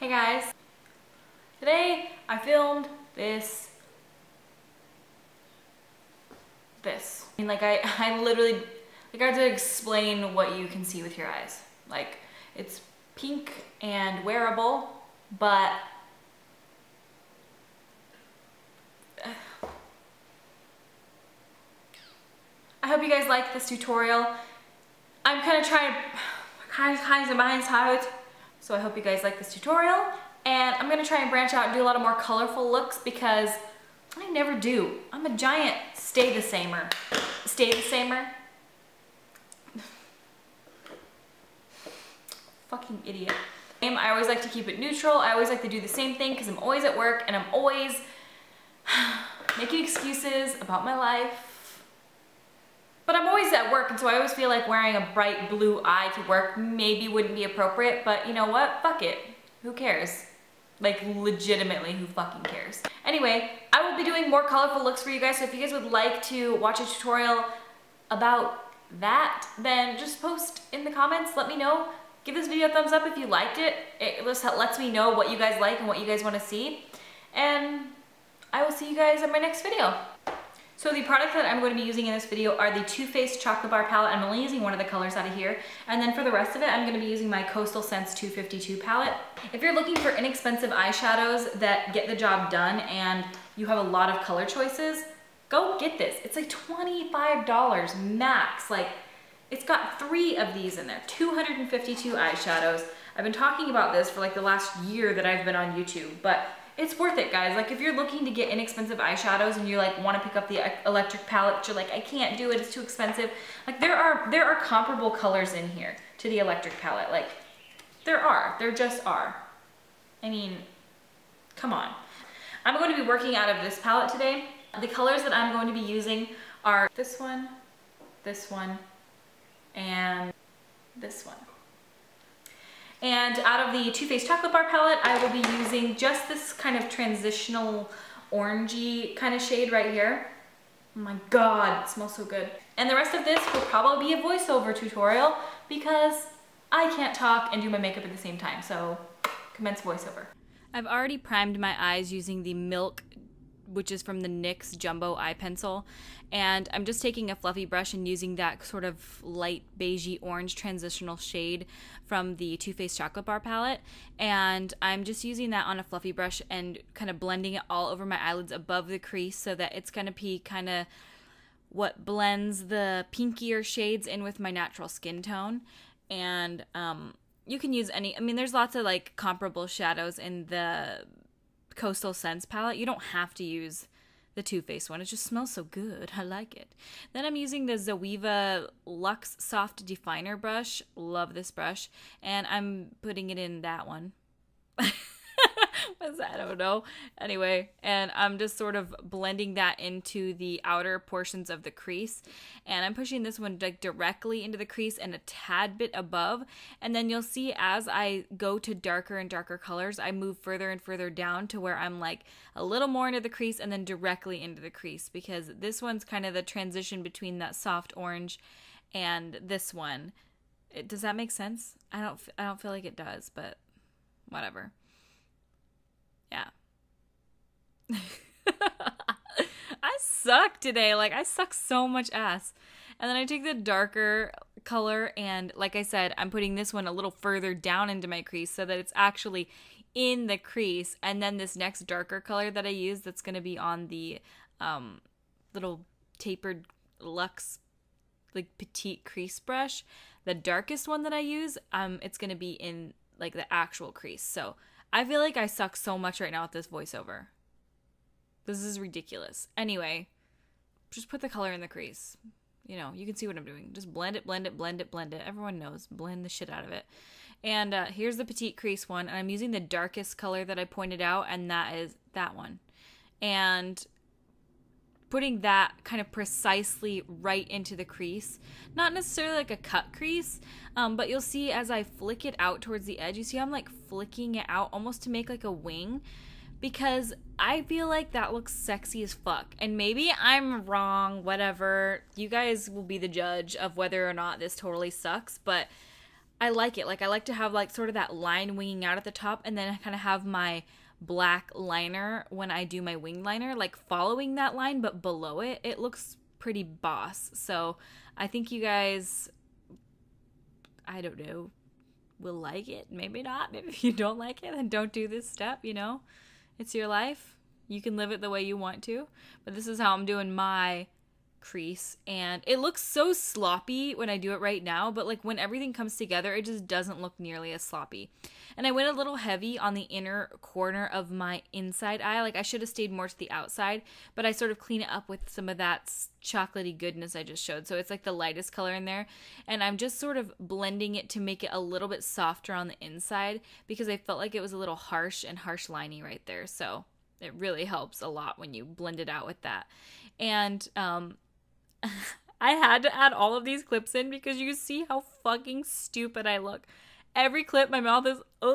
Hey guys, today I filmed this, this. I mean like I, I literally, like I had to explain what you can see with your eyes. Like it's pink and wearable, but I hope you guys like this tutorial. I'm kind of trying to, kind of, kind of so I hope you guys like this tutorial. And I'm gonna try and branch out and do a lot of more colorful looks because I never do. I'm a giant stay the samer. Stay the samer. Fucking idiot. I always like to keep it neutral. I always like to do the same thing because I'm always at work and I'm always making excuses about my life but I'm always at work, and so I always feel like wearing a bright blue eye to work maybe wouldn't be appropriate, but you know what? Fuck it. Who cares? Like, legitimately, who fucking cares? Anyway, I will be doing more colorful looks for you guys, so if you guys would like to watch a tutorial about that, then just post in the comments, let me know. Give this video a thumbs up if you liked it. It just lets me know what you guys like and what you guys want to see. And I will see you guys in my next video. So the product that I'm going to be using in this video are the Too Faced Chocolate Bar Palette. I'm only using one of the colors out of here. And then for the rest of it, I'm going to be using my Coastal Scents 252 palette. If you're looking for inexpensive eyeshadows that get the job done and you have a lot of color choices, go get this. It's like $25 max. Like, it's got three of these in there, 252 eyeshadows. I've been talking about this for like the last year that I've been on YouTube, but it's worth it guys. Like if you're looking to get inexpensive eyeshadows and you like want to pick up the electric palette, but you're like, I can't do it, it's too expensive. Like there are, there are comparable colors in here to the electric palette. Like there are, there just are. I mean, come on. I'm going to be working out of this palette today. The colors that I'm going to be using are this one, this one, and this one. And out of the Too Faced Chocolate Bar palette, I will be using just this kind of transitional orangey kind of shade right here. Oh my god, it smells so good. And the rest of this will probably be a voiceover tutorial because I can't talk and do my makeup at the same time, so commence voiceover. I've already primed my eyes using the Milk which is from the NYX Jumbo Eye Pencil. And I'm just taking a fluffy brush and using that sort of light beigey orange transitional shade from the Too Faced Chocolate Bar palette. And I'm just using that on a fluffy brush and kind of blending it all over my eyelids above the crease so that it's going to be kind of what blends the pinkier shades in with my natural skin tone. And um, you can use any, I mean, there's lots of like comparable shadows in the Coastal Scents palette. You don't have to use the Too Faced one. It just smells so good. I like it. Then I'm using the Zoeva Luxe Soft Definer brush. Love this brush. And I'm putting it in that one. I don't know. Anyway, and I'm just sort of blending that into the outer portions of the crease. And I'm pushing this one like directly into the crease and a tad bit above. And then you'll see as I go to darker and darker colors, I move further and further down to where I'm like a little more into the crease and then directly into the crease because this one's kind of the transition between that soft orange and this one. It, does that make sense? I don't I don't feel like it does, but whatever. Yeah. I suck today. Like, I suck so much ass. And then I take the darker color, and like I said, I'm putting this one a little further down into my crease so that it's actually in the crease. And then this next darker color that I use, that's going to be on the um, little tapered Luxe, like petite crease brush. The darkest one that I use, um, it's going to be in like the actual crease. So I feel like I suck so much right now at this voiceover. This is ridiculous. Anyway, just put the color in the crease. You know, you can see what I'm doing. Just blend it, blend it, blend it, blend it. Everyone knows. Blend the shit out of it. And uh, here's the petite crease one. And I'm using the darkest color that I pointed out, and that is that one. And putting that kind of precisely right into the crease. Not necessarily like a cut crease, um, but you'll see as I flick it out towards the edge, you see I'm like flicking it out almost to make like a wing because I feel like that looks sexy as fuck. And maybe I'm wrong, whatever. You guys will be the judge of whether or not this totally sucks, but I like it. Like I like to have like sort of that line winging out at the top and then I kind of have my black liner when I do my wing liner, like following that line but below it. It looks pretty boss. So I think you guys, I don't know, will like it. Maybe not. Maybe if you don't like it, then don't do this step, you know? It's your life. You can live it the way you want to. But this is how I'm doing my crease and it looks so sloppy when I do it right now, but like when everything comes together, it just doesn't look nearly as sloppy. And I went a little heavy on the inner corner of my inside eye. Like I should have stayed more to the outside, but I sort of clean it up with some of that chocolatey goodness I just showed. So it's like the lightest color in there. And I'm just sort of blending it to make it a little bit softer on the inside because I felt like it was a little harsh and harsh liney right there. So it really helps a lot when you blend it out with that. And um, I had to add all of these clips in because you see how fucking stupid I look. Every clip, my mouth is. Uh,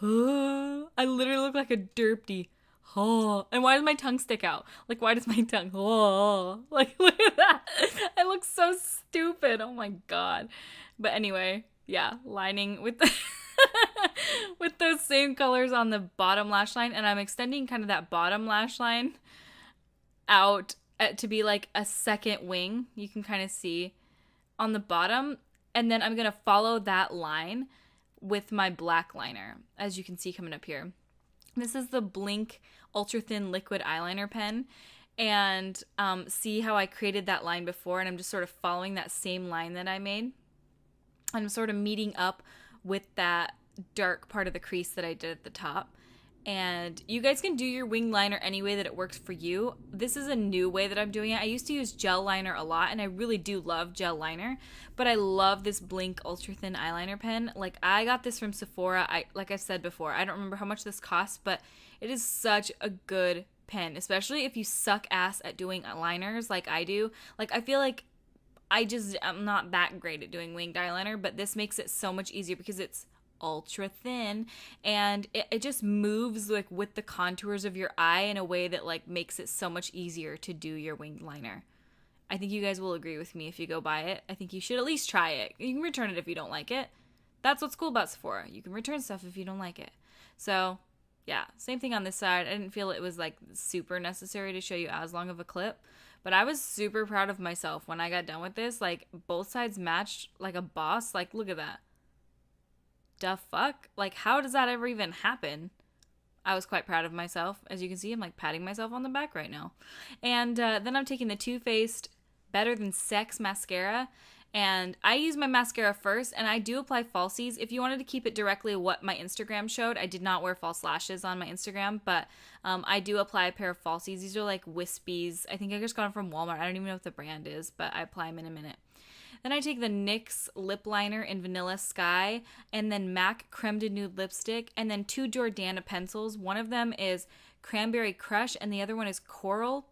I literally look like a derpy. Oh, and why does my tongue stick out? Like, why does my tongue? Oh, like, look at that. I look so stupid. Oh my god. But anyway, yeah, lining with the with those same colors on the bottom lash line, and I'm extending kind of that bottom lash line out to be like a second wing. You can kind of see on the bottom. And then I'm going to follow that line with my black liner, as you can see coming up here. This is the Blink Ultra Thin Liquid Eyeliner Pen. And um, see how I created that line before, and I'm just sort of following that same line that I made. I'm sort of meeting up with that dark part of the crease that I did at the top and you guys can do your wing liner any way that it works for you. This is a new way that I'm doing it. I used to use gel liner a lot, and I really do love gel liner, but I love this Blink Ultra Thin Eyeliner Pen. Like, I got this from Sephora. I Like I said before, I don't remember how much this costs, but it is such a good pen, especially if you suck ass at doing liners like I do. Like, I feel like I just, I'm not that great at doing winged eyeliner, but this makes it so much easier because it's ultra thin and it, it just moves like with the contours of your eye in a way that like makes it so much easier to do your winged liner. I think you guys will agree with me if you go buy it. I think you should at least try it. You can return it if you don't like it. That's what's cool about Sephora. You can return stuff if you don't like it. So, yeah, same thing on this side. I didn't feel it was like super necessary to show you as long of a clip, but I was super proud of myself when I got done with this. Like both sides matched like a boss. Like look at that the fuck? Like, how does that ever even happen? I was quite proud of myself. As you can see, I'm like patting myself on the back right now. And uh, then I'm taking the Too Faced Better Than Sex mascara. And I use my mascara first, and I do apply falsies. If you wanted to keep it directly what my Instagram showed, I did not wear false lashes on my Instagram, but um, I do apply a pair of falsies. These are like wispies. I think I just got them from Walmart. I don't even know what the brand is, but I apply them in a minute. Then I take the NYX lip liner in Vanilla Sky, and then MAC Creme de Nude lipstick, and then two Jordana pencils. One of them is Cranberry Crush, and the other one is Coral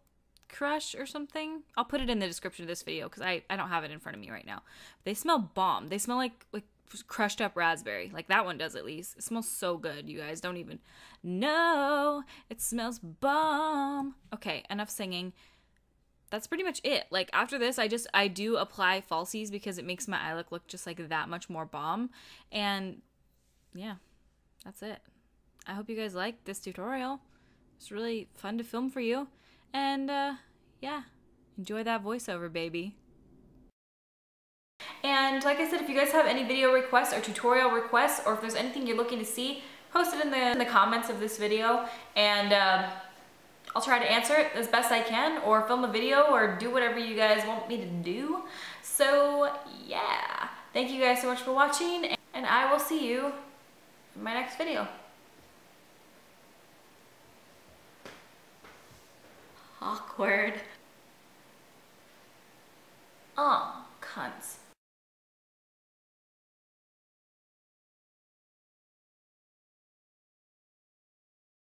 Crush or something. I'll put it in the description of this video because I, I don't have it in front of me right now. They smell bomb. They smell like like crushed up raspberry. Like that one does at least. It smells so good, you guys. Don't even know. It smells bomb. Okay, enough singing that's pretty much it. Like after this, I just I do apply falsies because it makes my eye look look just like that much more bomb. And yeah, that's it. I hope you guys liked this tutorial. It's really fun to film for you. And uh, yeah, enjoy that voiceover, baby. And like I said, if you guys have any video requests or tutorial requests, or if there's anything you're looking to see, post it in the, in the comments of this video. And uh, I'll try to answer it as best I can or film a video or do whatever you guys want me to do. So yeah, thank you guys so much for watching and I will see you in my next video. Awkward. Oh, cunts.